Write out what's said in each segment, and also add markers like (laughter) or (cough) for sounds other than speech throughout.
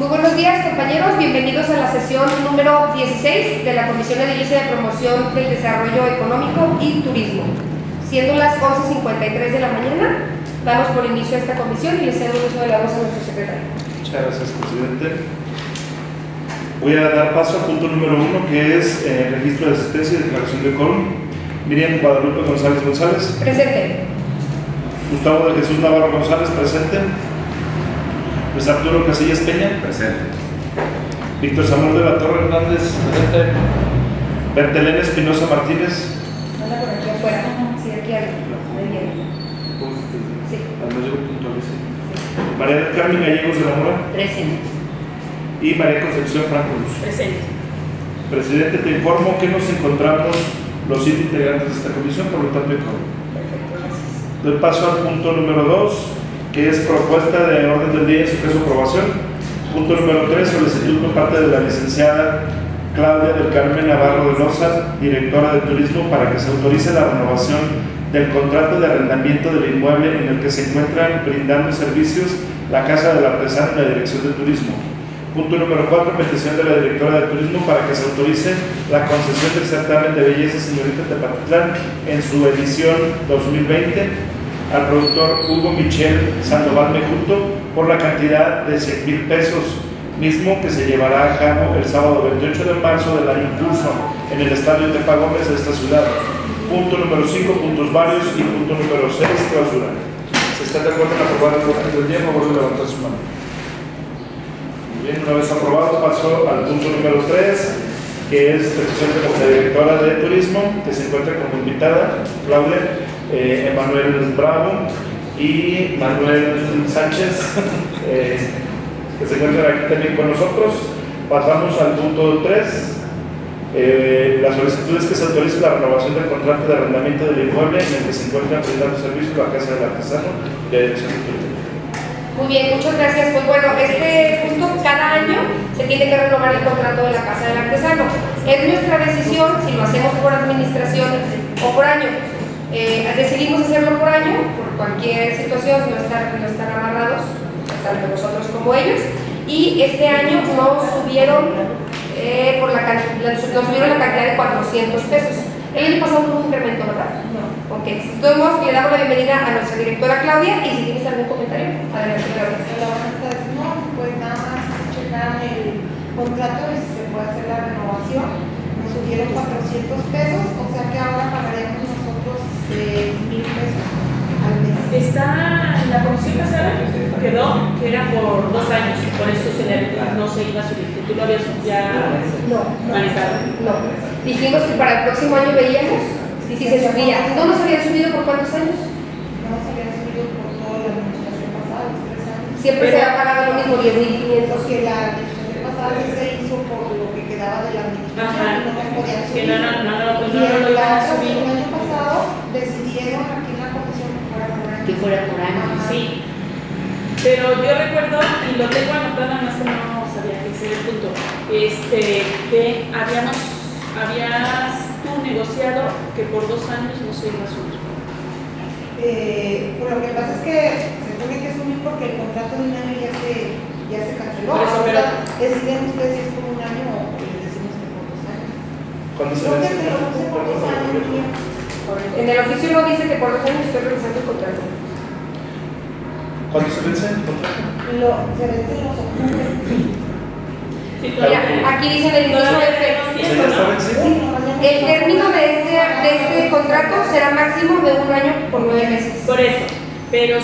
Muy buenos días compañeros, bienvenidos a la sesión número 16 de la Comisión de Edilicia de Promoción del Desarrollo Económico y Turismo. Siendo las 11.53 de la mañana, damos por inicio a esta comisión y les cedo el uso de la voz a nuestro secretario. Muchas gracias, presidente. Voy a dar paso al punto número uno, que es eh, el registro de asistencia y declaración de quórum. Miriam Guadalupe González González. Presente. Gustavo de Jesús Navarro González, presente. Luis Arturo Casillas Peña. Presente. Víctor Samuel de la Torre Hernández, presente. Bertelena Espinosa Martínez. Anda por aquí afuera. Sí, aquí hay. Sí. María del Carmen Gallegos de la Mora Presente. y María Concepción Franco Luz. Presente. Presidente, te informo que nos encontramos los siete integrantes de esta comisión, por lo tanto, gracias. Doy paso al punto número 2, que es propuesta de orden del día y su aprobación. Punto número 3, solicitud por parte de la licenciada Claudia del Carmen Navarro de Loza, directora de turismo, para que se autorice la renovación del contrato de arrendamiento del inmueble en el que se encuentran brindando servicios la Casa del Artesano y la Dirección de Turismo. Punto número 4, petición de la directora de turismo para que se autorice la concesión del certamen de belleza señorita Tepatitlán en su edición 2020 al productor Hugo Michel Sandoval Mejuto por la cantidad de 100 mil pesos, mismo que se llevará a cabo el sábado 28 de marzo del año curso en el estadio Tepa Gómez de esta ciudad. Punto número 5, puntos varios y punto número 6, clausura. ¿Se están de acuerdo en aprobar el orden del día? Por favor, levantar su mano. Bien, una vez aprobado, paso al punto número 3, que es petición de la directora de turismo, que se encuentra como invitada, Claudia, eh, Emanuel Bravo y Manuel Sánchez, eh, que se encuentran aquí también con nosotros. Pasamos al punto 3. Eh, la solicitud es que se autorice la renovación del contrato de arrendamiento del inmueble en el que se encuentra brindando servicio la Casa del Artesano y la Dirección. Muy bien, muchas gracias. Pues bueno, este punto cada año se tiene que renovar el contrato de la Casa del Artesano. Es nuestra decisión si lo hacemos por administración o por año. Eh, decidimos hacerlo por año, por cualquier situación, no estar, no estar amarrados, tanto nosotros como ellos. Y este año nos subieron, eh, por la, nos subieron la cantidad de 400 pesos. El año pasado no hubo incremento, ¿verdad? No. Ok, entonces le damos la bienvenida a nuestra directora Claudia y si tienes algún comentario, adelante Claudia. No, pues nada más checar el contrato y si se puede hacer la renovación. Nos subieron 400 pesos, o sea que ahora pagaremos nosotros 6 mil pesos al mes. Está en la comisión pasada, quedó que era por dos años, por eso se le, no se iba a subir. Tú lo habías ya No, manejado. no. Dijimos que para el próximo año veíamos si se subía. ¿No nos había subido por cuántos años? No nos habían subido por toda la administración pasada, los tres años. Siempre se ha pagado lo mismo, 10.500. Porque la administración pasada sí se hizo por lo que quedaba de la administración Ajá. no nos podían Que subir. no, no, no, no, no, no subir decidieron aquí en la comisión que fuera por año. Que fuera por año. Sí. Pero yo recuerdo, y lo tengo anotado, nada más que no sabía que ese era el punto, este, que habíamos, habías tú negociado que por dos años no se iba a subir. Eh, pues lo que pasa es que se tiene que subir porque el contrato de un año ya se, ya se canceló. Por eso, deciden ustedes si es por un año o les decimos que por dos años. ¿Cuándo se Creo que por dos años. En el oficio no dice que por dos años estoy revisando el contrato. ¿Cuándo se vence el contrato? Lo, se vencen los octubre. Sí, Mira, aquí dice en el inicio Todavía del tenemos ¿O sea, tiempo, ya está ¿no? vencido? Sí, no, mañana- El término de este, de este contrato será máximo de un año por nueve meses. Por eso. Pero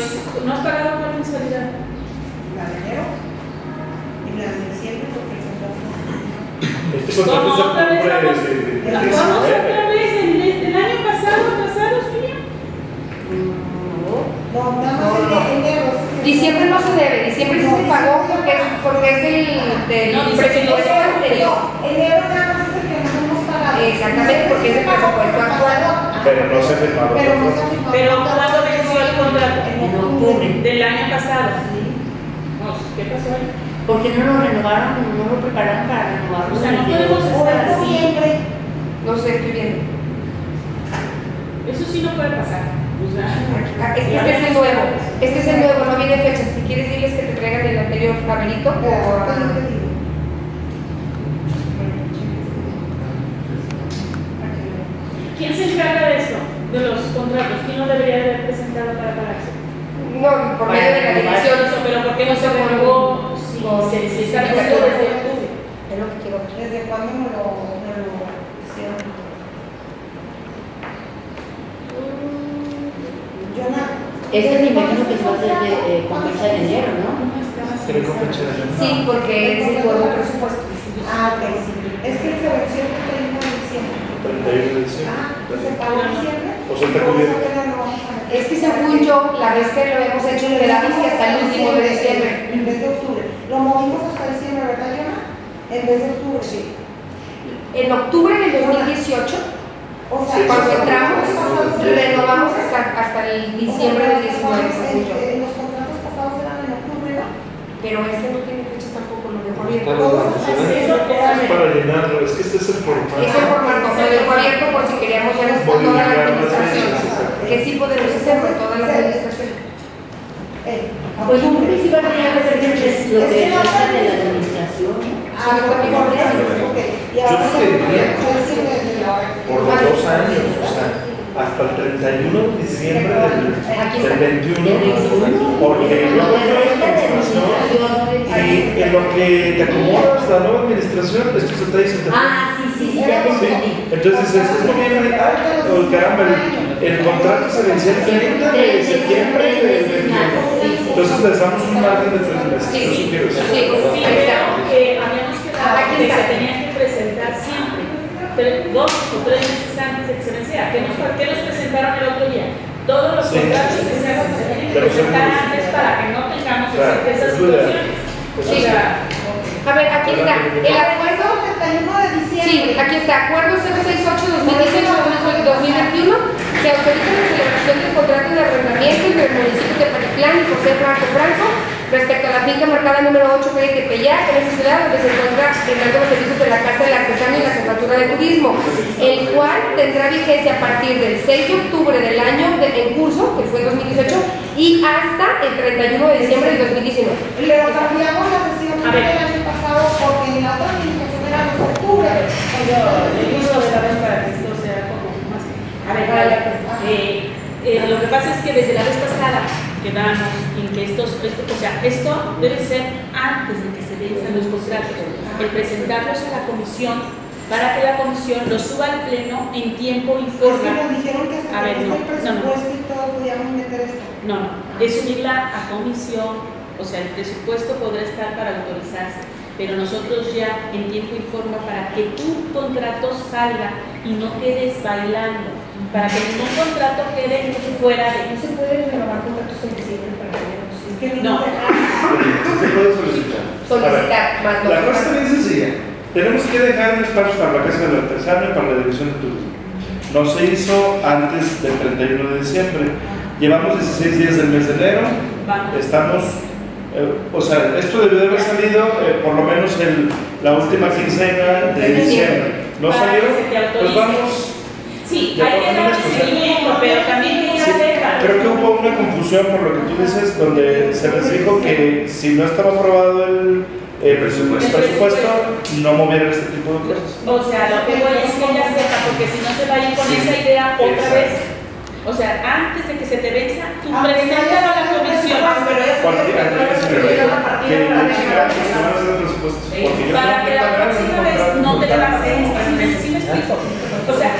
no has pagado cuál mensualidad. La de enero y la de diciembre porque el contrato no Este contrato ¿Cómo es de otra vez octubre vamos? de- de- de Vamos 19. otra vez el, el año pasado, pasado, sí. No, nada más el el Diciembre no se debe, diciembre sí se pagó porque es, porque es del, del No, presupuesto no. anterior. Enero nada más es el que no hemos pagado. Exactamente, porque es el presupuesto actual. Pero no se firmado. Pero no se. Pero ¿cuándo venció el contrato? En octubre. Del año pasado. Pues, ¿Qué pasó ahí? Porque no lo renovaron, no lo prepararon para renovarlo. O sea, no podemos estar en así. noviembre. No sé, estoy viendo. Eso sí no puede pasar. Este es el nuevo, este es el nuevo, no viene fecha. Si quieres diles que te traigan el anterior tabelito o... ¿Quién se encarga de esto? De los contratos. ¿Quién lo debería haber presentado para pagarse? No, por medio de la dirección. Eso, pero ¿por qué no se renovó si se si está desde octubre? Es lo que quiero. ¿Desde cuándo me lo, me lo hicieron? Ese me imagino que se va a hacer de, eh, con fecha de enero, ¿no? Tiene con fecha de enero. Sí, porque es el nuevo presupuesto. Ah, ok, sí. Es que se venció el 31 de diciembre. 31 de diciembre. Ah, pues se pagó en diciembre. O sea, está Por cubierto. Es que según yo, la vez que lo hemos hecho, le damos que hasta el último de diciembre. En vez de octubre. Lo movimos hasta diciembre, ¿verdad, Yona? En vez de octubre. Sí. En octubre del 2018, O sea, cuando los entramos, renovamos hasta, hasta el diciembre del 19, según yo. Eh, Los contratos pasados eran en. Pero este no tiene fecha tampoco, lo dejó abierto. Hasta diciembre. Es para llenarlo, es que este es el formato. Es el formato, lo dejó abierto por si queríamos ya nos toda la administración. Que sí podemos hacerlo, toda la administración. Eh, Pues que sí valdría la pena entre lo que de la administración. Ah, yo la- por los dos años, o sea, hasta el 31 de diciembre del, Aquí del está. 21, porque luego hay nueva administración. y en lo que te acomodas la nueva administración, esto se te dice, te Ah, sí, sí, ya es noviembre, ay, oh, caramba, el, el contrato se vencía el 30 de septiembre del 21. Entonces les damos un margen de tres meses, Sí, sí. Sí, pero que habíamos quedado Aquí que está. se tenían que presentar siempre, tres- dos o tres meses antes de que se venciera. ¿Qué nos, qué nos presentaron el otro día? Todos los Sí. contratos que se hacen se tienen que presentar antes para que no tengamos Claro, esa- esas situaciones. Sí. A ver, aquí está, el acuerdo 31 de diciembre. Sí, aquí está, acuerdo 068-2018-2021, que autoriza la celebración del contrato de arrendamiento entre el municipio de Patitlán y José Franco Franco respecto a la finca marcada número 8 Calle Tepeyac, en esta ciudad donde se encuentra brindando los servicios de la Casa del Artesano y la Jefatura de Turismo, el cual tendrá vigencia a partir del 6 de octubre del año de- en curso, que fue 2018, y hasta el 31 de diciembre del 2019. Le cambiamos la sesión A ver. del año pasado porque en la otra administración era en octubre. yo le digo de la vez para que esto sea como más. A ver. Eh, eh, lo que pasa es que desde la vez pasada quedamos en que estos, esto, o sea, esto debe ser antes de que se venzan los contratos, el presentarlos a la comisión para que la comisión los suba al pleno en tiempo y Es que forma. nos dijeron que hasta A ver, no, el no, no. presupuesto y todo podíamos meter esto. No, no, es subirla a comisión, o sea, el presupuesto podrá estar para autorizarse, pero nosotros ya en tiempo y forma para que tu contrato salga y no quedes bailando, para que ningún contrato quede fuera No de... se puede renovar contratos en diciembre No. se puede solicitar. solicitar más La cosa es no. bien sencilla. Tenemos que dejar un espacio para la Casa del Artesano y para la Dirección de Turismo. No se hizo antes del 31 de diciembre. Llevamos 16 días del mes de enero. Estamos, eh, o sea, esto debió de haber salido eh, por lo menos en la última quincena de diciembre. ¿No salió? Pues vamos. Sí, Ya hay que menos, seguimiento, pero también que ya Sí, creo que hubo una confusión por lo que tú dices, donde se les dijo que si no estaba aprobado el, el presupuesto, El presupuesto. no movieran este tipo de cosas. O sea, lo que voy es que ella sepa, porque si no se va a ir con Sí, esa idea otra exacto. vez. O sea, antes de que se te venza, tú Ah, presentas a la comisión. Cualquier antes de que se que que hacer el presupuesto. Porque Para que que la próxima vez no te la meses, ¿sí me explico?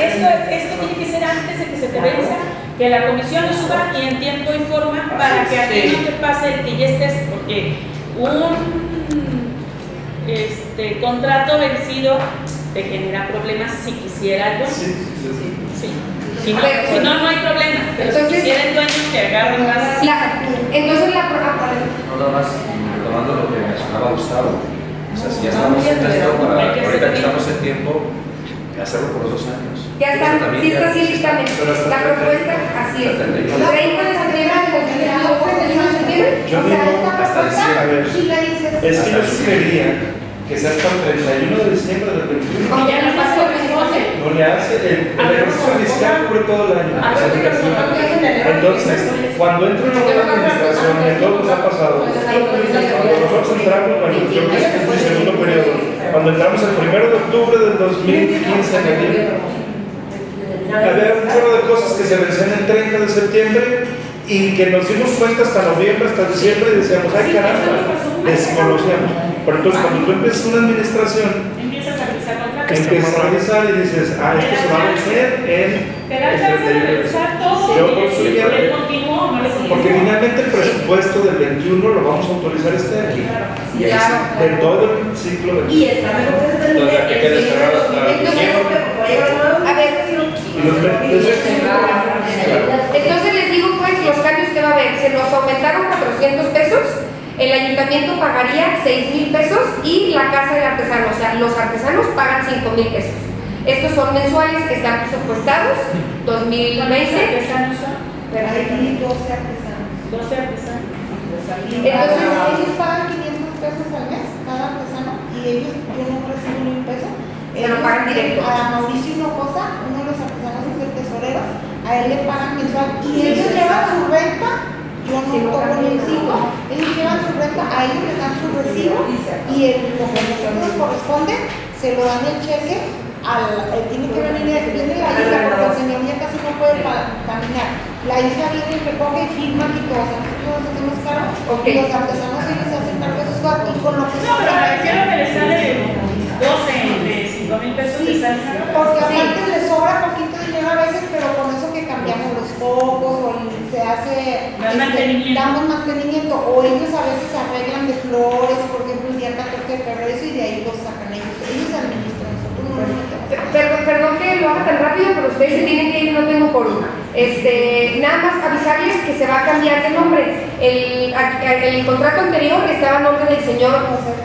Esto, esto tiene que ser antes de que se te venza, que la comisión lo suba y en tiempo y forma para que a ti no te pase el que ya estés, porque un este, contrato vencido te genera problemas si quisiera dueño. Sí, sí, sí. Sí. Si no, si no, no hay problema. Pero si Entonces- quisiera el dueño que agarre más. La- entonces la ah. No, nada más retomando lo que mencionaba Gustavo. O sea, si ya estamos en esto, para, ahorita que estamos en tiempo, hacerlo por los dos años. Ya está, Eso también sí está el hasta La el propuesta, así es. 31. 30 de septiembre del 2022, 31 de septiembre. Yo O sea, digo, esta hasta propuesta, diciembre. si le dices. Es que yo sugería que sea hasta el 31 de diciembre del 21. Como ya no pasó el 14. No, Monia, hace el, el ejercicio fiscal cubre todo el año. Entonces, cuando entra una nueva administración, y a todos nos ha pasado, cuando nosotros entramos, bueno, yo creo que es mi segundo periodo, cuando entramos el primero de octubre del 2015 en el había un chorro de cosas que se vencían el 30 de septiembre y que nos dimos cuenta hasta noviembre, hasta diciembre y decíamos, ay caramba, desconocíamos. Pero entonces cuando tú empiezas una administración, Empiezas a revisar y dices, ah, esto se va a vencer en... Te da chance de revisar todo. Porque finalmente el presupuesto del 21 lo vamos a autorizar este año. Y de todo el ciclo de... Y está mejor que quede el cerrado hasta diciembre. año, A ver, Entonces les digo pues los cambios que va a haber. Se nos aumentaron 400 pesos, el ayuntamiento pagaría 6 mil pesos y la casa del artesano, o sea, los artesanos pagan 5 mil pesos. Estos son mensuales que están presupuestados, 2020. artesanos son? Hay 12 artesanos. 12 artesanos. Entonces, ellos pagan 500 pesos al mes, cada artesano, y ellos, yo no recibo ni un peso. Se lo pagan directo. A Mauricio Hinojosa, uno de los artesanos el a él le pagan mensual, y ellos llevan su renta, yo no cobro ni un cinco, ellos llevan su renta, a ellos les dan su recibo, y el, lo que nos corresponde, se lo dan el cheque, al, eh, tiene que venir, viene la hija, porque el señor ya casi no puede caminar. La hija viene y recoge y firma y todo, o sea, nosotros nos hacemos cargo, Ok. y los artesanos ellos hacen cargo de sus cosas, y con lo que No, pero que le sale 12 de 5 mil pesos Sí, porque aparte a veces, pero con eso que cambiamos los focos o se hace, este, mantenimiento. damos mantenimiento, o ellos a veces arreglan de flores, por ejemplo, el día 14 de febrero, eso, y de ahí los sacan ellos, ellos administran, nosotros no. Perdón, perdón que lo haga tan rápido, pero ustedes se tienen que ir, no tengo por una. Este, nada más avisarles que se va a cambiar de nombre. El, el contrato anterior estaba a nombre del señor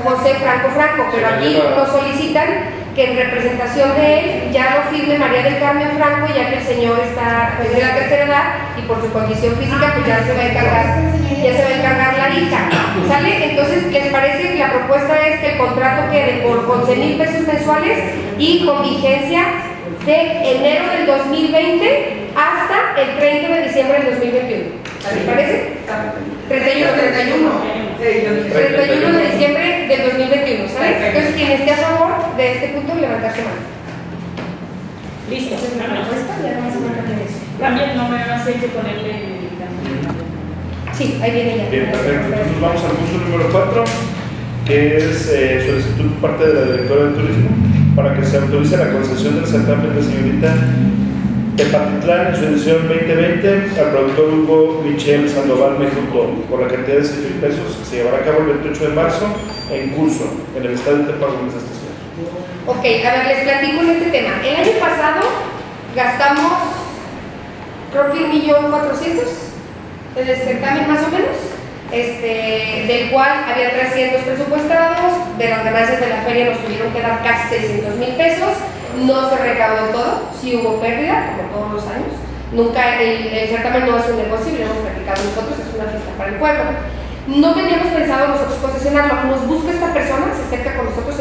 José Franco Franco, pero aquí nos solicitan que en representación de él ya lo firme María del Carmen Franco, ya que el señor está pues, de la tercera edad y por su condición física pues ya se va a encargar, ya se va a encargar la hija. ¿Sale? Entonces, ¿les parece que la propuesta es que el contrato quede por 11 mil pesos mensuales y con vigencia de enero del 2020 hasta el 30 de diciembre del 2021? ¿Les parece? 31, 31. 31 de diciembre del 2021, ¿sale? Entonces, quien esté a favor este punto, levantar su mano. Listo. Ya no más o menos eso. También no me hay que ponerle. Sí, ahí viene ya. Bien, perfecto. Entonces vamos al punto número 4, que es eh, solicitud por parte de la directora de turismo para que se autorice la concesión del certamen de señorita Tepatitlán en su edición 2020 al productor Hugo Michel Sandoval México por la cantidad de 6 mil pesos que se llevará a cabo el 28 de marzo en curso en el estadio de ciudad. Ok, a ver, les platico en este tema. El año pasado gastamos, creo que un millón cuatrocientos en el certamen más o menos, este, del cual había 300 presupuestados, de las ganancias de la feria nos tuvieron que dar casi 600 mil pesos, no se recaudó todo, sí hubo pérdida, como todos los años. Nunca, el, certamen no es un negocio, lo hemos platicado nosotros, es una fiesta para el pueblo. No teníamos pensado nosotros concesionarlo, nos busca esta persona, se acerca con nosotros,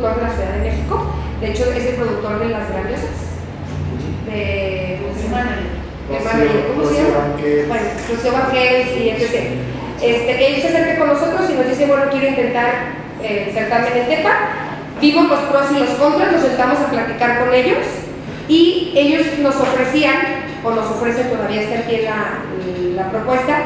productor de la Ciudad de México, de hecho es el productor de Las Grandiosas, de, ¿cómo se llama? De ¿cómo se llama? Bueno, Rocío Banquels y etc. Este, él se acerca con nosotros y nos dice, bueno, quiero intentar eh, certamen en TEPA. Vimos los pros y los contras, nos sentamos a platicar con ellos y ellos nos ofrecían, o nos ofrecen todavía está en pie la, la propuesta,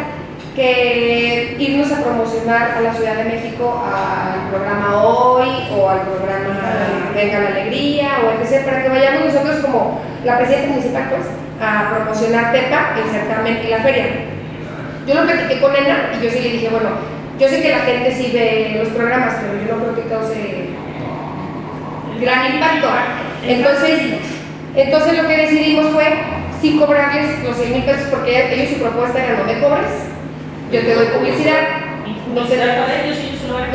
que irnos a promocionar a la Ciudad de México al programa Hoy o al programa Venga la Alegría o etc. para que vayamos nosotros como la presidenta municipal pues a promocionar TEPA, el certamen y la feria. Yo lo platiqué con Ena y yo sí le dije, bueno, yo sé que la gente sí ve los programas, pero yo no creo que cause gran impacto. Entonces, entonces lo que decidimos fue sí cobrarles los 6 mil pesos porque ellos su propuesta era no me cobres, yo te doy publicidad, no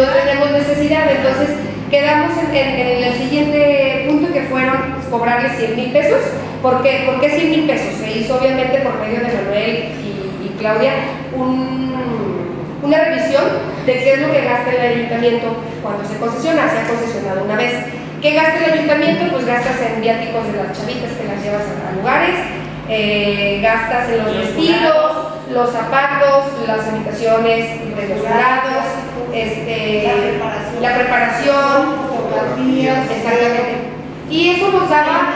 tenemos necesidad, entonces quedamos en, en- en el siguiente punto que fueron cobrarles 100 mil pesos. ¿Por qué? ¿Por qué 100 mil pesos? Se hizo obviamente por medio de Manuel y, y Claudia un- una revisión de qué es lo que gasta el ayuntamiento cuando se concesiona, se ha concesionado una vez. ¿Qué gasta el ayuntamiento? Pues gastas en viáticos de las chavitas que las llevas a, lugares, eh, gastas en Los vestidos, los zapatos, las habitaciones de los jurados, este, La preparación. Fotografías. exactamente. Y eso nos daba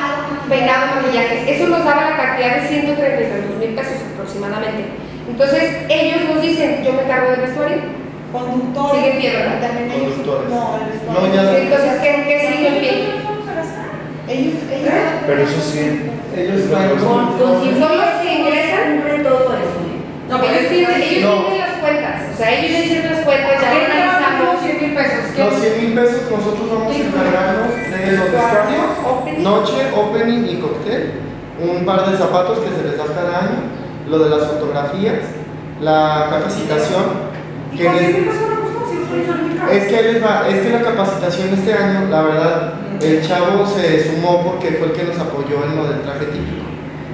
peinado, maquillaje, eso nos daba la cantidad de 132 mil pesos aproximadamente. Entonces ellos nos dicen, yo me cargo del vestuario. Conductores. Sigue en pie, ¿verdad? Conductores. No, el No, vestuario. ya- Entonces, ¿qué, qué sigue en pie? Ellos, ellos. Pero eso sí. Ellos van con Son los que ingresan. cubre todo eso. ¿eh? No, ellos tienen, ellos No. tienen las cuentas, o sea, ellos tienen las cuentas, ya analizamos 100 mil pesos. Los 100 mil pesos nosotros vamos a encargarnos de los vestuarios, noche, opening y cóctel, un par de zapatos que se les da cada año, lo de las fotografías, la capacitación, que les- es que, les va, es que la capacitación este año, la verdad, el chavo se sumó porque fue el que nos apoyó en lo del traje típico.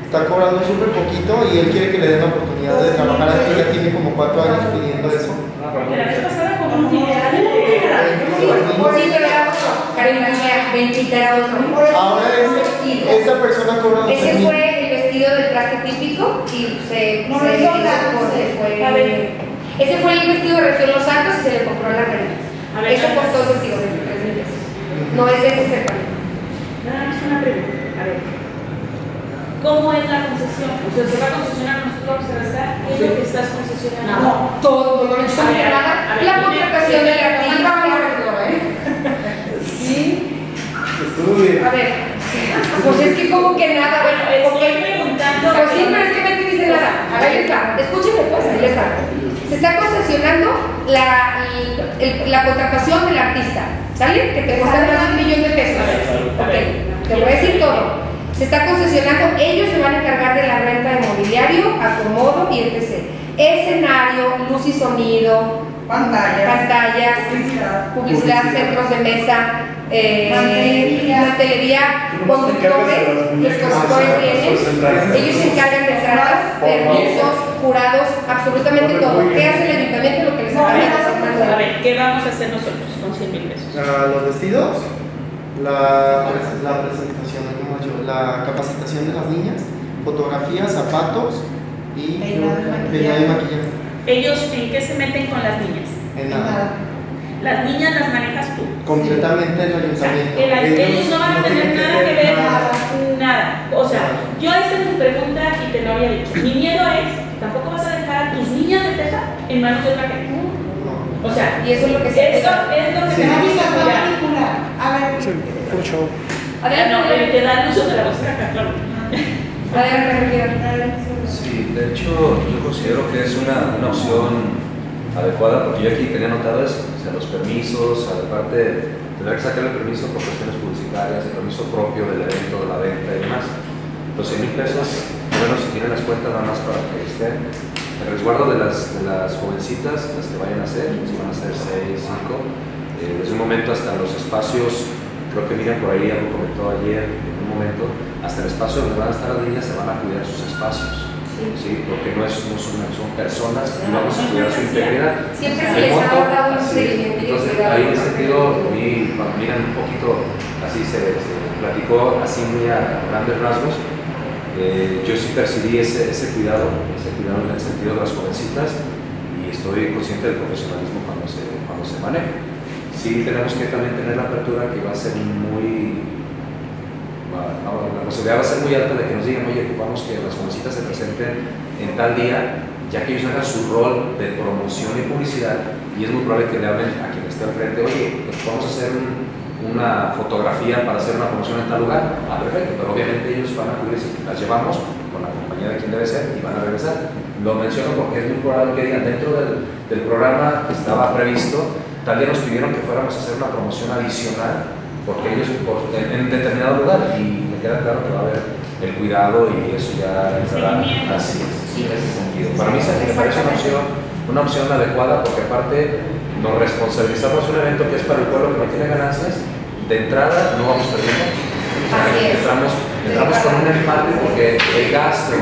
Está cobrando súper poquito y él quiere que le den la oportunidad de trabajar aquí, ya tiene como cuatro años pidiendo eso. La vez pasada con un dineral. Por si te da otro, Karina, Chea, 20 era otro. Ahora ese, esa persona cobra 12 Ese fue el vestido del traje típico y se, No, se hizo fue- a ver. Ese fue el vestido de región Los Santos y se le compró la reina. Eso costó el vestido de 23 mil pesos. No es de ese sector. Nada más una pregunta. A ver. ¿Cómo es la concesión? O sea, ¿se va a concesionar nosotros vamos a gastar? ¿Qué es lo que estás concesionando? No, todo, echó A ver, nada. La contratación de la. ¿eh? Estuvo bien. A ver, sí. pues es que como que nada, bueno, Estoy preguntando. Pues sí, pero es que Betty dice nada. A ver, está. Escúcheme, pues, ahí está. Se está concesionando la, el- la contratación del artista, ¿sale? Que te cuesta más de un millón de pesos. Ok, te voy a decir todo. Se está concesionando, ellos se van a encargar de la renta de mobiliario, acomodo y etc. Escenario, luz y sonido, Pantallas. pantallas, Publicidad. publicidad, centros de mesa, eh, Mantelería. conductores, los conductores vienen, ellos se encargan de entradas, permisos, jurados, absolutamente todo. ¿Qué hace el ayuntamiento? Lo que les más A ver, ¿qué vamos a hacer nosotros con 100 mil pesos? Ah, los vestidos, la, la presentación, ¿cómo he dicho? la capacitación de las niñas, fotografías, zapatos y Peinado y maquillaje. peinado y maquillaje. ¿Ellos en qué se meten con las niñas? En nada. Las niñas las manejas tú. Completamente el O sea, ayuntamiento. el- ellos, no van a tener nada que ver, nada. nada. O sea, yo es mi pregunta y te lo había dicho. Mi miedo es, tampoco vas a dejar a tus niñas de Texas en manos de otra gente. O sea, Y eso es lo que se eso es lo que Sí. me Nadie gusta las va a. A ver, no, el que da el uso de la bocina, claro. Adelante, Javier. Sí, de hecho yo considero que es una, una opción adecuada porque yo aquí tenía anotado eso, o sea, los permisos, aparte tendrá que sacar el permiso por cuestiones publicitarias, el permiso propio del evento, de la venta y demás. Los 100 mil pesos, bueno, si tienen las cuentas nada más para que estén. El resguardo de las, de las jovencitas, las que vayan a hacer, si van a ser 6, 5, eh, desde un momento hasta los espacios, creo que miren por ahí, algo comentó ayer, en un momento, hasta el espacio donde van a estar las niñas se van a cuidar sus espacios. Sí, porque no, es, no son, son personas y vamos a cuidar su integridad. Siempre se les ha dado un seguimiento Entonces, ahí en ese sentido, a mí, cuando miran un poquito, así se, se platicó, así muy a grandes rasgos, eh, yo sí percibí ese, ese cuidado, ese cuidado en el sentido de las jovencitas y estoy consciente del profesionalismo cuando se, cuando se maneja. Sí tenemos que también tener la apertura que va a ser muy la posibilidad va a ser muy alta de que nos digan, oye, ocupamos que las jovencitas se presenten en tal día, ya que ellos hagan su rol de promoción y publicidad, y es muy probable que le hablen a quien esté al frente, oye, pues vamos a hacer un- una fotografía para hacer una promoción en tal lugar. Ah, perfecto, pero obviamente ellos van a cubrir, si las llevamos con la compañía de quien debe ser y van a regresar. Lo menciono porque es muy probable que digan, dentro del, del programa que estaba previsto, día nos pidieron que fuéramos a hacer una promoción adicional porque ellos por- en, en determinado lugar y me queda claro que va a haber el cuidado y eso ya Seguimiento. así en ese sentido. Para mí me parece una opción, una opción adecuada porque aparte nos responsabilizamos un evento que es para el pueblo que no tiene ganancias, de entrada no vamos perdiendo. Entramos, entramos con un empate porque el gasto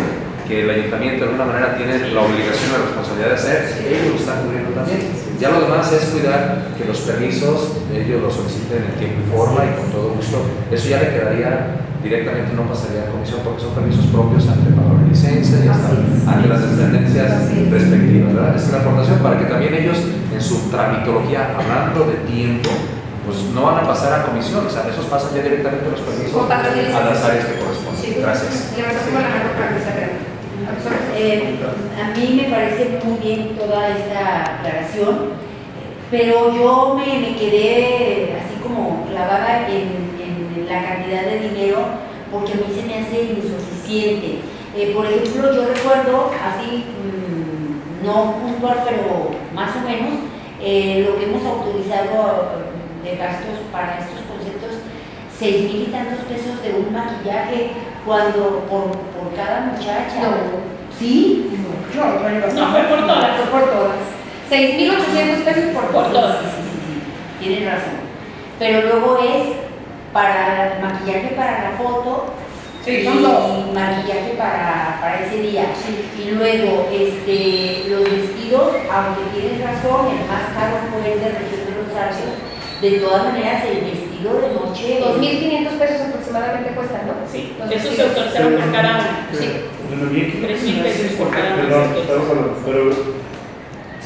que el ayuntamiento de alguna manera tiene la obligación o la responsabilidad de hacer, ellos lo están cubriendo también. Ya lo demás es cuidar que los permisos ellos los soliciten en tiempo y forma y con todo gusto. Eso ya le quedaría directamente, no pasaría a comisión porque son permisos propios ante pago de licencia y hasta ante las dependencias respectivas. ¿verdad? Esta es la aportación para que también ellos en su tramitología, hablando de tiempo, pues no van a pasar a comisión, o sea, esos pasan ya directamente los permisos a las áreas que corresponden. Gracias. Eh, a mí me parece muy bien toda esta aclaración, pero yo me, me quedé así como clavada en, la cantidad de dinero porque a mí se me hace insuficiente. Eh, por ejemplo, yo recuerdo, así, mmm, no puntual, pero más o menos, eh, lo que hemos autorizado de gastos para estos conceptos, seis mil y tantos pesos de un maquillaje cuando por, por cada muchacha. No. ¿Sí? Yo no, No, fue por todas. Fue por todas. 6.800 pesos por, Por todas. Sí, sí, sí, sí, tienes razón. Pero luego es para maquillaje para la foto Sí, y son dos. maquillaje para, para ese día. Y luego este, los vestidos, aunque tienes razón, el más caro fue el de región de los Arcios, de todas maneras el vestido de noche 2.500 pesos aproximadamente cuesta, ¿no? Sí, eso se autorizaron por cada uno. Sí. Bueno, bien, ¿qué Tres mil opinas? pesos por cada uno. Perdón, pero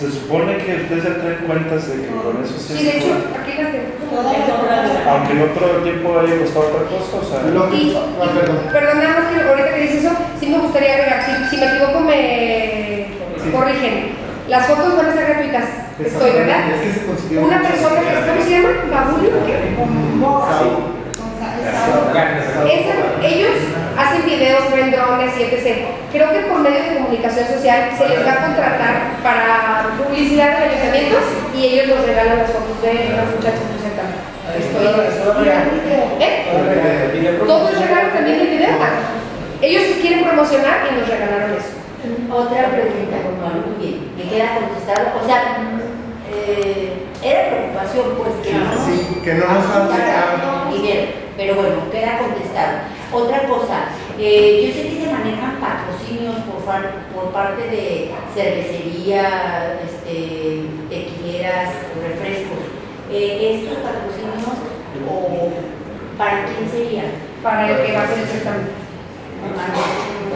se supone que ustedes ya traen cuentas de que con eso sí Sí, de se hecho, aquí las tengo. Aunque el otro tiempo haya costado otra cosa, o sea. Lo Y, ah, perdón. perdón, nada más que ahorita que dices eso, sí me gustaría agregar, si, si me equivoco me corrigen. Las fotos van a ser gratuitas, estoy, ¿verdad? Es que se consiguió Una persona que, ¿cómo se llama? ¿Babulio? ¿Qué? Esa- ellos hacen videos, traen drones y etc. Creo que por medio de comunicación social se les va a contratar para publicidad de ayuntamientos y ellos nos regalan las fotos de las muchachas presentando. Estoy. ¿Eh? Todo es regalo también el video. Ellos quieren promocionar y nos regalaron eso. Otra pregunta, muy bien, me queda contestado. O sea, eh, era preocupación, pues, que no nos Sí, que no nos afectara dinero, pero bueno, queda contestado. Otra cosa, eh, yo sé que se manejan patrocinios por, por parte de cervecería, este, tequileras, refrescos. Eh, ¿Estos patrocinios o para quién serían? Para el que va a ser el certamen.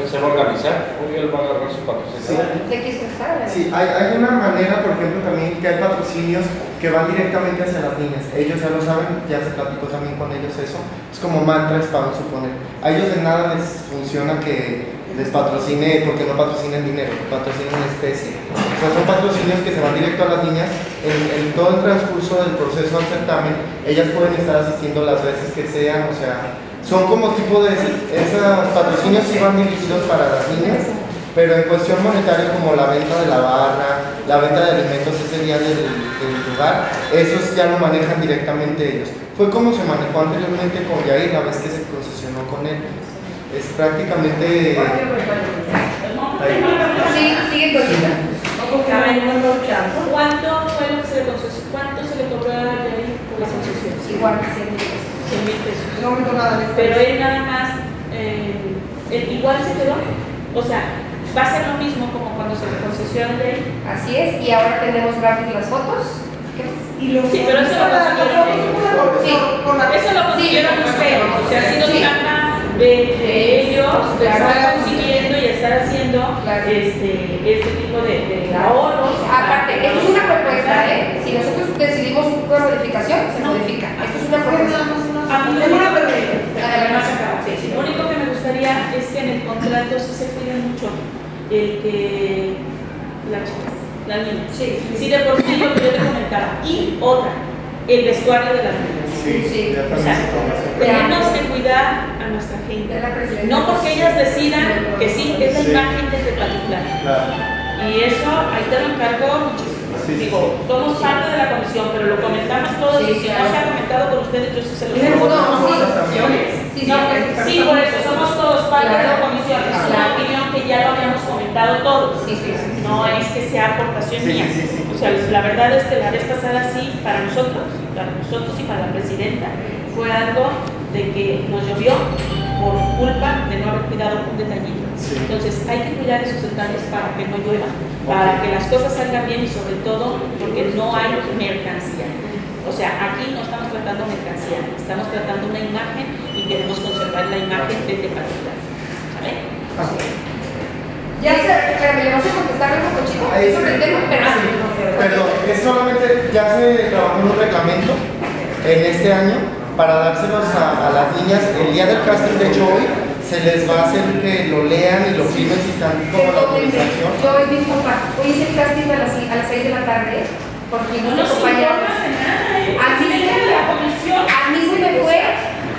Se va a organizar, hoy él va a agarrar su patrocinio. ¿De qué es estar? Sí, hay, hay una manera, por ejemplo, también que hay patrocinios que van directamente hacia las niñas. Ellos ya lo saben, ya se platicó también con ellos eso. Es como mantras, vamos a suponer. A ellos de nada les funciona que les patrocine porque no patrocinen dinero, que patrocinen especie. O sea, son patrocinios que se van directo a las niñas. En, en todo el transcurso del proceso al certamen, ellas pueden estar asistiendo las veces que sean, o sea, son como tipo de esos patrocinios sí van dirigidos para las niñas, pero en cuestión monetaria como la venta de la barra, la venta de alimentos ese día del, del lugar, esos ya lo manejan directamente ellos. Fue como se manejó anteriormente con Yair la vez que se concesionó con él. Es prácticamente... Sí, sigue con ¿Cuánto fue lo que se le? ¿Cuánto se le cobró a Yair por la concesión? Igual, 100 pesos. 100 mil pesos. No nada de Pero él nada más, eh, él igual se quedó. O sea, va a ser lo mismo como cuando se le concesiona de él. Así es, y ahora tenemos gratis las fotos. Y los Sí, pero eso lo consiguieron Sí. Eso lo consiguieron ustedes. O sea, ha sido Sí. chamba de, de ellos, de Claro. estar consiguiendo y estar haciendo Claro. este, este tipo de, de ahorros. Aparte, esto es una propuesta, ¿eh? Si nosotros decidimos una modificación, se modifica. Esto es una propuesta. A mí Tengo una me pregunta. Además, acaba. Sí, sí. Lo único que me gustaría es que en el contrato sí se cuide mucho el que las chicas, las niñas. Sí. Sí, de por sí lo que yo te comentaba. Y otra, el vestuario de las niñas. Sí. ya O sea, tenemos que cuidar a nuestra gente. La. No porque ellas decidan que sí, es la Sí. imagen de. Claro. Y eso, ahí te lo encargo muchísimo. Sí, sí, Digo, somos parte de la comisión, pero lo comentamos todos Sí, y si no claro. se ha comentado con ustedes, yo sí se lo Sí, digo. no, sí. Sí, sí, No, sí, sí, por eso somos todos parte de la Claro. comisión. Es una Claro. opinión que ya lo habíamos comentado todos. Sí, sí, sí. No es que sea aportación Sí, mía. sí, sí, sí. O sea, la verdad es que la vez pasada sí, para nosotros, para nosotros y para la presidenta, fue algo de que nos llovió por culpa de no haber cuidado un detallito. Sí. Entonces hay que cuidar esos detalles para que no llueva, para que las cosas salgan bien y sobre todo porque no hay mercancía. O sea, aquí no estamos tratando mercancía, estamos tratando una imagen y queremos conservar la imagen de particular. ¿Sale? Ah, Ya se, le vas a contestar algo sí. sobre el tema, pero Perdón, es solamente, ya se trabajó un reglamento en este año para dárselos a, a las niñas. El día del casting, de hecho hoy, se les va a hacer que lo lean y lo firmen si están con la autorización. Yo hoy mi papá, hoy hice el casting a las, a las 6 de la tarde, porque no No nos acompañaron. ¿eh? La. A mí se me fue.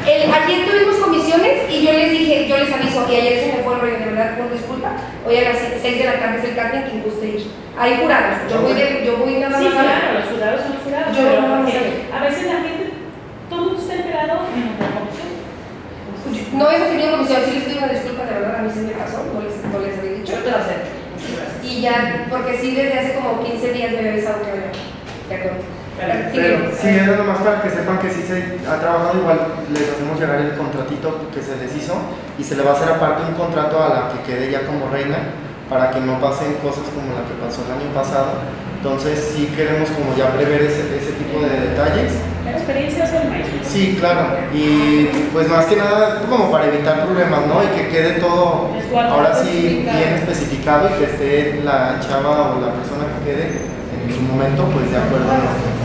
El, ayer tuvimos comisiones y yo les dije, yo les aviso, y ayer se me fue el rollo, de verdad, por disculpa. Hoy a las 6 de la tarde es el casting, quien guste ir. Hay jurados, yo voy, de, yo voy nada Sí, más a claro, los jurados son los jurados. Yo pero no porque sé. A veces la gente, enterado menos la comisión. No hemos tenido comisión, sí les pido una disculpa, de verdad, a mí se me pasó, no les, no les había dicho. Yo te lo acepto. Y ya, porque sí, desde hace como 15 días me que había. Perdón. Sí, Pero sí, eh, era nomás para que sepan que sí se ha trabajado igual, les hacemos llegar el contratito que se les hizo y se le va a hacer aparte un contrato a la que quede ya como reina para que no pasen cosas como la que pasó el año pasado. Entonces sí queremos como ya prever ese, ese tipo de detalles. La experiencia es el maestro. Sí, claro. Y pues más que nada como para evitar problemas, ¿no? Y que quede todo ahora sí bien especificado y que esté la chava o la persona que quede en su momento pues de acuerdo. a lo-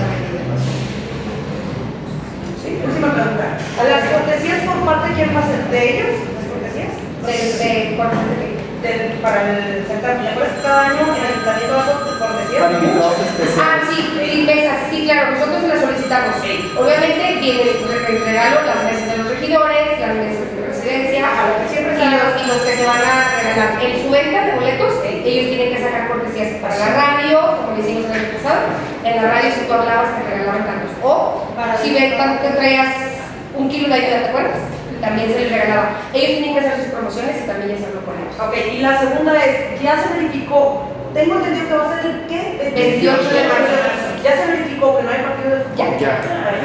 Sí, última pregunta. ¿A las cortesías por parte de quién va a ser? ¿De ellos? ¿Las cortesías? de, de, ¿cuánto es de? Del- para el certamen. ¿Ya acuerdas que cada año en el ayuntamiento va a hacer cortesías? Para invitados Ah, especiales. sí, sí, mesas, sí, claro, nosotros se las solicitamos. Obviamente viene el regalo, las mesas de los regidores, las mesas de presidencia, a lo que siempre y los, y los que se van a regalar. En su venta de boletos, ellos tienen que sacar cortesías para la radio, como le hicimos el año pasado. En la radio, si tú hablabas, te regalaban tantos. O Para si ven cuando te traías un kilo de ayuda, ¿te acuerdas? También se les regalaba. Ellos tienen que hacer sus promociones y también ya se lo ponemos. Ok, y la segunda es, ya se verificó, tengo entendido que va a ser el qué? 28 de marzo. Ya se verificó que no hay partido de Ya. Ya,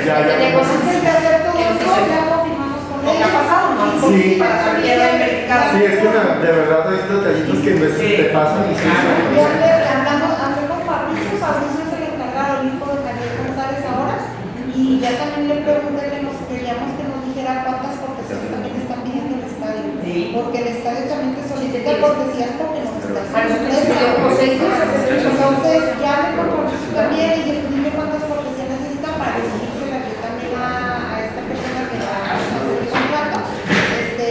ya, ya. Tenemos de hacer todo eso, ya lo firmamos con Lo que ha ellos. pasado, ¿no? Sí. Para saber que ya verificado. Sí, es que de, verdad hay detallitos que en veces Sí. te pasan y sí, Y sí. antes andamos, andé con Fabricio, Fabricio es el encargado, el hijo de Javier González ahora, y ya también le pregunté que nos queríamos que nos dijera cuántas cortesías también están pidiendo el estadio. Sí. Porque el estadio también te solicita cortesías porque nos está A nosotros nos pidió como haciendo seis meses. Entonces, ya me comprometí también y dije, dime cuántas cortesías necesitan para exigírsela yo también a, a esta persona que va a hacer el contrato. Este,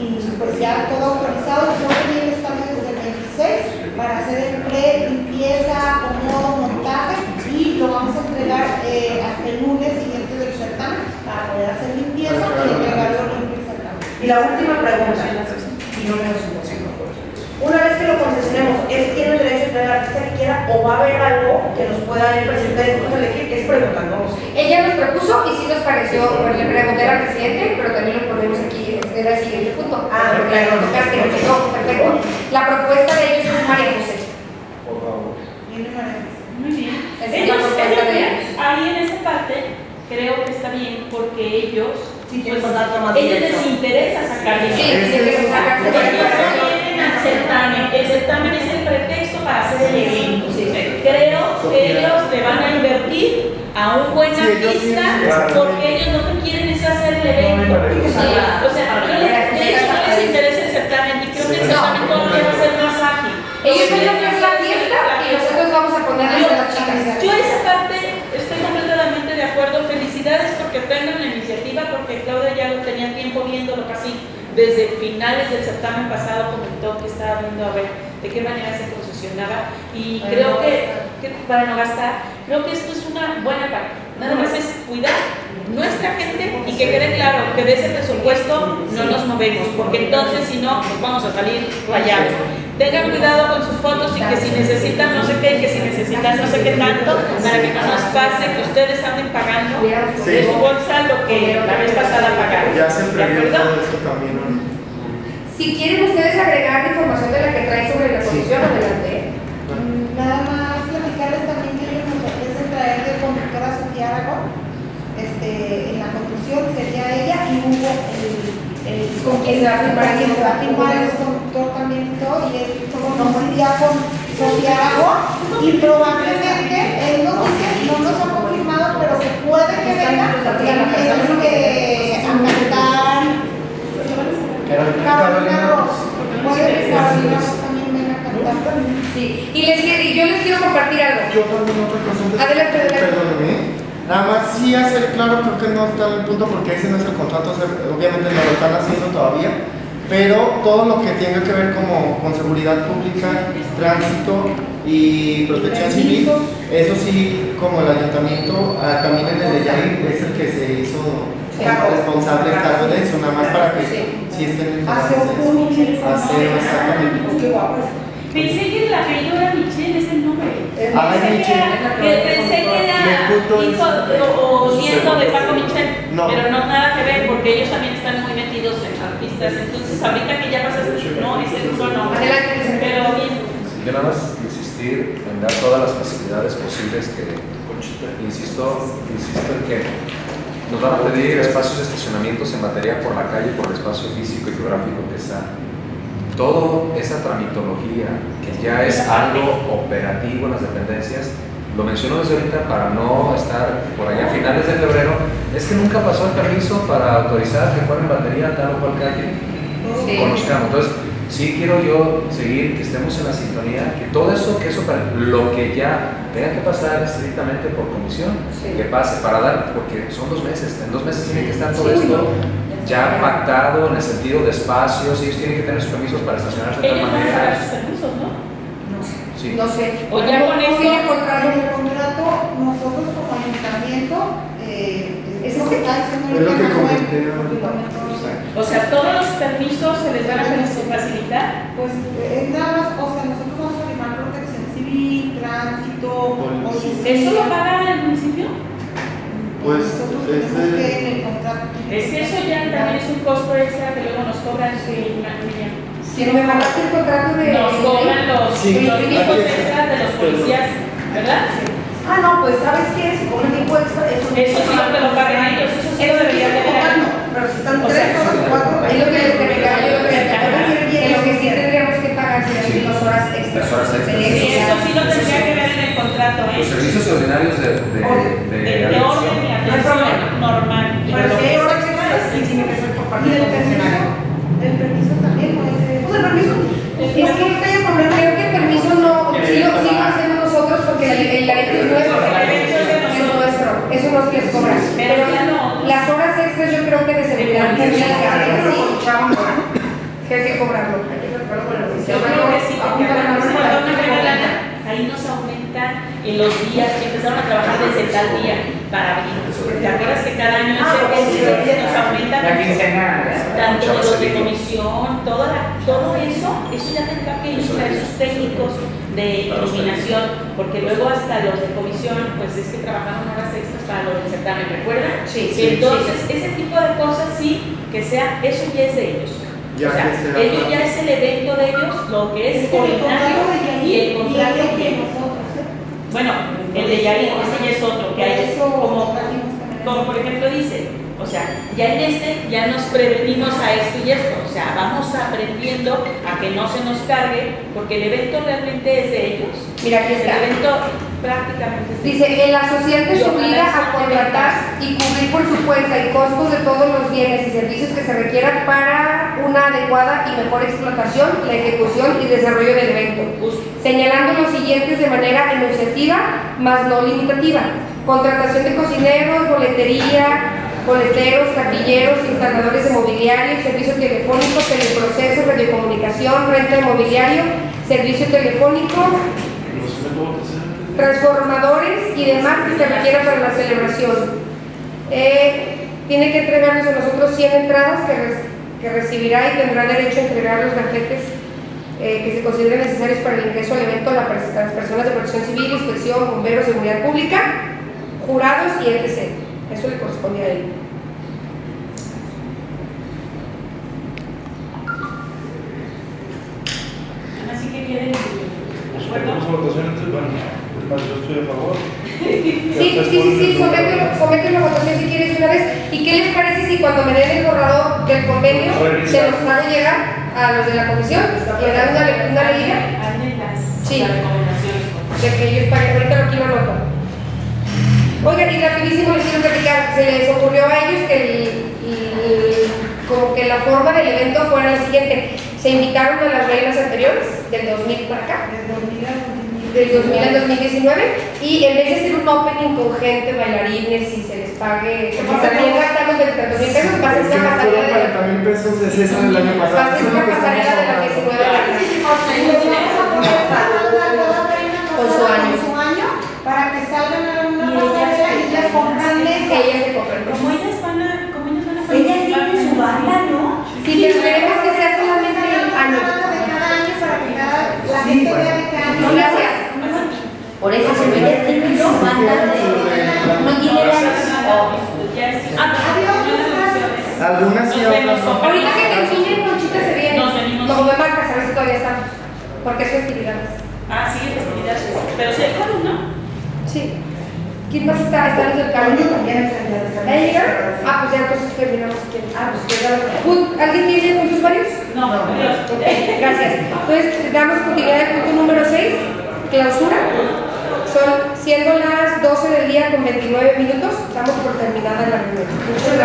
y pues ya todo autorizado, yo pedí el estadio desde el 26 para hacer el pre, limpieza, acomodo, montaje y lo vamos a entregar eh, hasta el lunes siguiente del certamen para poder hacer limpieza y entregarlo limpio el certamen. Y la última pregunta, y no menos importante. Una vez que lo concesionemos, ¿él tiene el derecho a entregar la artista que quiera o va a haber algo que nos pueda él presentar y nosotros elegir? Es preguntando. Ella nos propuso y sí nos pareció, pero le pregunté al presidente, pero también lo ponemos aquí, era el siguiente punto. Ah, Porque claro. nos tocaste, me quedó perfecto. La propuesta de ellos es María José. Por favor. Muy bien. Esa es la Ellos, propuesta de ellos. ahí en esa parte creo que está bien porque ellos, Sí, pues, más ellos directo. les interesa sacar Sí, dinero. Ellos para vienen al certamen, el certamen es el pretexto para hacer el evento. Sí. Creo que ellos le van a invertir a un buen Sí, ellos artista sí, porque ellos lo que quieren es hacer el evento. Sí. O sea, no hecho no les interesa el certamen y creo que el No. certamen todavía va a ser más ágil. Ellos van a hacer la fiesta y nosotros vamos a ponerles a las chicas. Yo esa parte estoy completamente de acuerdo. Felicidades porque tengan la iniciativa, porque Claudia ya lo tenía tiempo viéndolo casi desde finales del certamen pasado comentó que estaba viendo a ver de qué manera se concesionaba y Para creo no que, que para no gastar, creo que esto es una buena parte. Nada más es cuidar nuestra gente y que quede claro que de ese presupuesto no nos movemos, porque entonces si no, nos vamos a salir rayados. Tengan cuidado con sus fotos y que si necesitan no sé qué, y que si necesitan no sé qué tanto, para que no nos pase que ustedes anden pagando de su bolsa lo que la vez pasada pagaron. Ya se ¿De previó acuerdo? todo eso también. ¿no? Si quieren ustedes agregar información de la que traen sobre la comisión, adelante. Mm, Nada más platicarles también que ellos nos ofrecen traer de conductora a Sofía Aragón. Este, en la conclusión sería ella y Hugo, el, el con se va a firmar quien se va a firmar el conductor también y todo, y él nos iría con Santiago, y probablemente, él nos dice, no nos ha confirmado, pero que puede que venga, también que a cantar Carolina Ross. Puede que Carolina Ross también venga a cantar. Sí, y, les, y yo les quiero compartir algo. Yo también otra cosa. Adelante, adelante. Perdóname. Nada más sí hacer claro, creo que no está en el punto porque ese no es el contrato, obviamente no lo están haciendo todavía, pero todo lo que tenga que ver como con seguridad pública, tránsito y protección civil, eso sí, como el ayuntamiento, ah, también en el de Yair es el que se hizo Claro. responsable en cargo de eso, nada más para que sí estén público. Aseo, exactamente. Qué guapo. Pensé que el apellido era Michelle, es el nombre. Ah, es Pensé que Michelle. Pensé que era hijo o, nieto de Paco Michelle, No. pero no nada que ver porque ellos también están muy metidos en artistas. Entonces, ahorita que ya pasaste, no, es el mismo nombre. Pero bien. Yo nada más insistir en dar todas las facilidades posibles que, insisto, insisto en que nos van a pedir espacios de estacionamientos en materia por la calle, por el espacio físico y geográfico que está. Toda esa tramitología, que ya es algo operativo en las dependencias, lo menciono desde ahorita para no estar por allá a finales de febrero, es que nunca pasó el permiso para autorizar que fuera en batería tal o cual calle Sí. conozcamos. Entonces, sí quiero yo seguir, que estemos en la sintonía, que todo eso, que eso para lo que ya tenga que pasar estrictamente por comisión, Sí. que pase para dar, porque son dos meses, en dos meses tiene que estar todo esto ya pactado en el sentido de espacios, ellos tienen que tener sus permisos para estacionarse de tal Ellos van a pagar sus manera. permisos, ¿no? Sí. No sé. O ya con ¿Cómo esto- viene el contrato? En el contrato, nosotros como ayuntamiento, eh, es lo que está diciendo Es lo que comenté. O sea, todos los permisos se les van a facilitar. Pues eh, es nada más, o sea, nosotros vamos a firmar protección civil, tránsito, policía. ¿Eso lo paga el municipio? Pues, Nosotros que en el contrato. Es que eso ya también es un costo extra que luego nos cobran si una. Si me mandaste el contrato de. Nos cobran los, Sí, los extras de los policías, ¿verdad? Ah, no, pues ¿sabes qué? Si con un tipo extra, eso Eso sí no te lo pagan ellos, eso sí lo deberían de pagar. Pero si están O tres sea, horas, cuatro, Es lo que les comentaba, yo lo que les lo que sí tendríamos que pagar serían las horas extras. Las horas extras. Sí, eso sí lo tendría que ver en el contrato, Los ¿eh? servicios ordinarios de, de, orden y atención normal. Pero si hay horas extras, sí tiene que ser por parte Y del el permiso, funcionario. el permiso también, pues. eh, Pues el permiso. Es que creo que el permiso no, sí lo, nosotros porque el, el evento es nuestro. Es Es nuestro, eso no se les cobra. Pero las horas extras yo creo que de seguridad Pero sí, que hay que cobrarlo. Que Yo creo que sí, porque acá nos una lana, ahí nos aumentan en los días que empezaron a trabajar desde tal día para abril. ¿Te acuerdas que cada año Ah, se, sí, sí. nos aumentan? La quincena. Tanto los de comisión, toda la- todo eso, eso ya tendrá que ir a esos técnicos de iluminación, porque luego hasta los de comisión, pues es que trabajaron horas extras para lo del certamen, ¿recuerdan? Sí, Y Entonces, ese tipo de cosas sí, que sea, eso ya es de ellos. Ya o sea, que será ellos para- ya es el evento de ellos, lo que es Es que el de y el contrato que de nosotros. ¿eh? bueno, el de Yair, ese ya es otro, que hay Eso como, como por ejemplo dice, o sea, ya en este ya nos prevenimos a esto y esto, o sea, vamos aprendiendo a que no se nos cargue, porque el evento realmente es de ellos. Mira, aquí El está. evento prácticamente Dice, el asociante se obliga a contratar y cubrir por su cuenta y costos de todos los bienes y servicios que se requieran para una adecuada y mejor explotación, la ejecución y desarrollo del evento, señalando los siguientes de manera enunciativa, más no limitativa. Contratación de cocineros, boletería, boleteros, taquilleros, instaladores de mobiliario, servicio telefónico, teleproceso, radiocomunicación, renta de mobiliario, servicio telefónico, transformadores y demás que se requieran para la celebración. Eh, tiene que entregarnos a nosotros 100 entradas que, que recibirá y tendrá derecho a entregar los gafetes eh, que se consideren necesarios para el ingreso al evento a, la pers- a las personas de protección civil, inspección, bomberos, seguridad pública, jurados y etc. Eso le corresponde a él. Así que quieren, bueno, más, yo estoy a favor. (laughs) Sí, sí, sí, sí, somételo, somételo a votación si quiere ellos de una vez. ¿Y qué les parece si cuando me den el borrador del convenio se los hago llegar a los de la comisión? ¿Le dan una, una leída? Sí. De que ellos paguen, ahorita lo quiero anotar. Oigan, y rapidísimo les quiero platicar, se les ocurrió a ellos que el, el- como que la forma del evento fuera la siguiente. Se invitaron a las reinas anteriores, del 2000 para acá, del 2000 al 2019, y en vez de hacer un opening con gente, bailarines y se les pague, porque también gastamos 23 mil pesos, va a ser Es que una no pasarela de 40 mil pesos el año va pasado. a ser Eso es una pasarela de hablando. 19 de la Con su año, para que salgan a una Y ellas- pasarela y ellas compran mesas. Ellas se compran. Como ellas van a, como ellas van a Ella participar tiene su en- banda, ¿no? Sí, pero queremos que sea solamente el Una año. banda de cada año para que cada, la Sí, gente bueno. vea de qué año. Gracias. Por eso, pero ella tiene su banda de... No tiene la... Ya no. Algunas sí, otras no. Ahorita que te enseñen Conchita se viene. Nos venimos. Como me marcas, a ver si todavía estamos. Porque es festividades. Ah, sí, festividades. Pero sí hay coro, ¿no? Sí. ¿Quién más está? Está también el día de San ¿Ya llegaron? Ah, pues ya entonces terminamos. Ah, pues queda Pun- ¿Alguien tiene puntos varios? No. Ok, gracias. Entonces, damos continuidad al punto número 6, clausura. Son siendo las 12 del día con 29 minutos, estamos por terminada la reunión. Muchas